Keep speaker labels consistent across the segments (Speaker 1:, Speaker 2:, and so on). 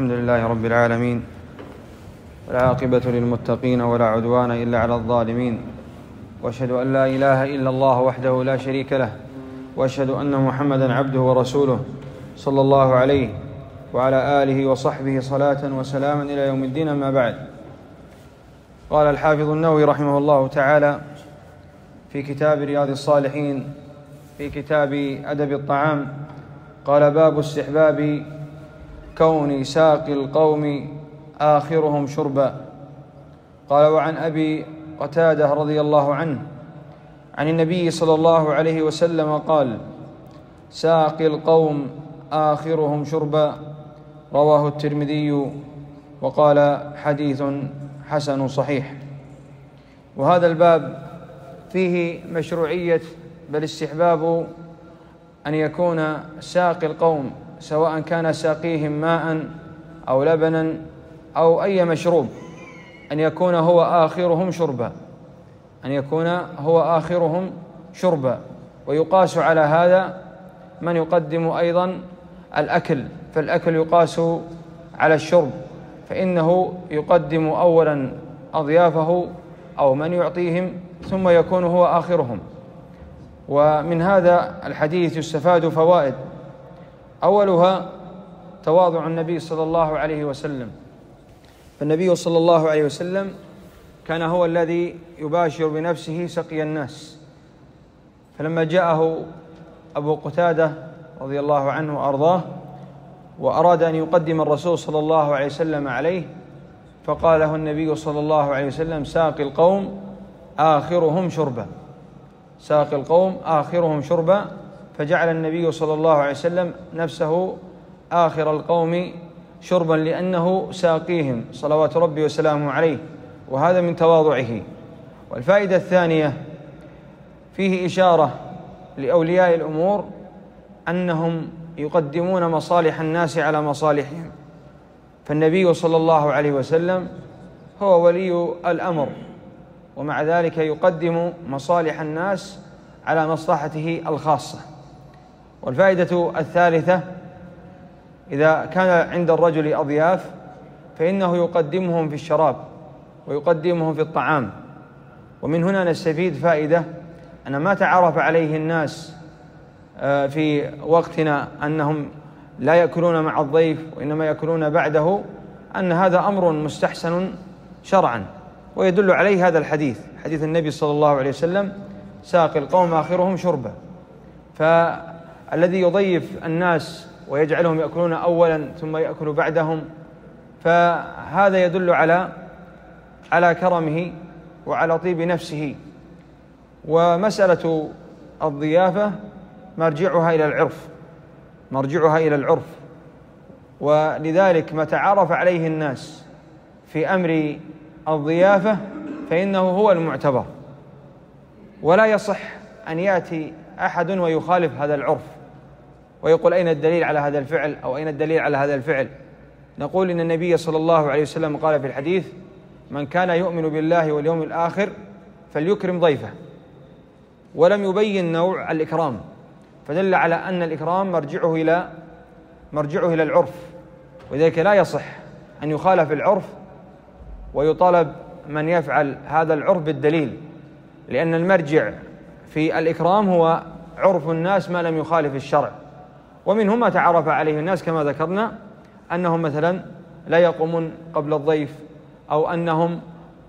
Speaker 1: الحمد لله رب العالمين. والعاقبة للمتقين ولا عدوان إلا على الظالمين. وأشهد أن لا إله إلا الله وحده لا شريك له. وأشهد أن محمدا عبده ورسوله صلى الله عليه وعلى آله وصحبه صلاة وسلاما إلى يوم الدين أما بعد. قال الحافظ النووي رحمه الله تعالى في كتاب رياض الصالحين في كتاب أدب الطعام قال باب استحباب كون ساقي القوم آخرهم شربا. قال وعن أبي قتادة رضي الله عنه عن النبي صلى الله عليه وسلم قال ساقي القوم آخرهم شربا. رواه الترمذي وقال حديث حسن صحيح. وهذا الباب فيه مشروعية بل استحباب أن يكون ساقي القوم سواء كان ساقيهم ماء أو لبنا أو أي مشروب أن يكون هو آخرهم شربا أن يكون هو آخرهم شربا. ويقاس على هذا من يقدم أيضا الأكل. فالأكل يقاس على الشرب فإنه يقدم أولا أضيافه أو من يعطيهم ثم يكون هو آخرهم. ومن هذا الحديث يستفاد فوائد. أولها تواضع النبي صلى الله عليه وسلم. فالنبي صلى الله عليه وسلم كان هو الذي يباشر بنفسه سقي الناس. فلما جاءه أبو قتادة رضي الله عنه وأرضاه وأراد أن يقدم الرسول صلى الله عليه وسلم عليه فقال له النبي صلى الله عليه وسلم ساقي القوم آخرهم شربا. ساقي القوم آخرهم شربا فجعل النبي صلى الله عليه وسلم نفسه آخر القوم شربا لأنه ساقيهم صلوات ربي وسلامه عليه وهذا من تواضعه. والفائدة الثانية فيه إشارة لأولياء الأمور أنهم يقدمون مصالح الناس على مصالحهم. فالنبي صلى الله عليه وسلم هو ولي الأمر ومع ذلك يقدم مصالح الناس على مصلحته الخاصة. والفائدة الثالثة إذا كان عند الرجل أضياف فإنه يقدمهم في الشراب ويقدمهم في الطعام. ومن هنا نستفيد فائدة أن ما تعرف عليه الناس آه، في وقتنا أنهم لا يأكلون مع الضيف وإنما يأكلون بعده أن هذا أمر مستحسن شرعا. ويدل عليه هذا الحديث حديث النبي صلى الله عليه وسلم ساقي القوم آخرهم شربا. فالذي يضيف الناس ويجعلهم يأكلون أولا ثم يأكل بعدهم فهذا يدل على على كرمه وعلى طيب نفسه. ومسألة الضيافة مرجعها إلى العرف مرجعها إلى العرف. ولذلك ما تعارف عليه الناس في أمر الضيافة فإنه هو المعتبر. ولا يصح أن يأتي أحد ويخالف هذا العرف. ويقول أين الدليل على هذا الفعل أو أين الدليل على هذا الفعل؟ نقول إن النبي صلى الله عليه وسلم قال في الحديث من كان يؤمن بالله واليوم الآخر فليكرم ضيفه. ولم يبين نوع الإكرام فدل على أن الإكرام مرجعه إلى مرجعه إلى العرف ولذلك لا يصح أن يخالف العرف ويطالب من يفعل هذا العرف بالدليل لأن المرجع في الإكرام هو عرف الناس ما لم يخالف الشرع. ومنه ما تعرف عليه الناس كما ذكرنا أنهم مثلا لا يقومون قبل الضيف أو أنهم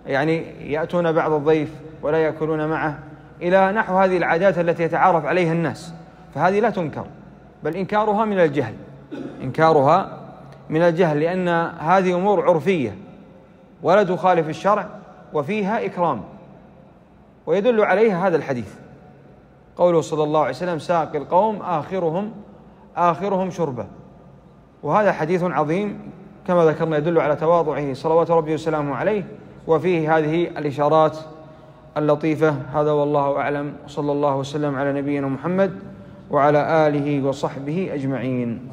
Speaker 1: يعني يأتون بعد الضيف ولا يأكلون معه إلى نحو هذه العادات التي يتعارف عليها الناس. فهذه لا تنكر بل إنكارها من الجهل. إنكارها من الجهل لأن هذه أمور عرفية ولا تخالف الشرع وفيها إكرام. ويدل عليها هذا الحديث. قوله صلى الله عليه وسلم ساقي القوم آخرهم آخرهم شربا وهذا حديث عظيم كما ذكرنا يدل على تواضعه صلوات ربي وسلامه عليه وفيه هذه الإشارات اللطيفة. هذا والله أعلم. صلى الله وسلم على نبينا محمد وعلى آله وصحبه أجمعين.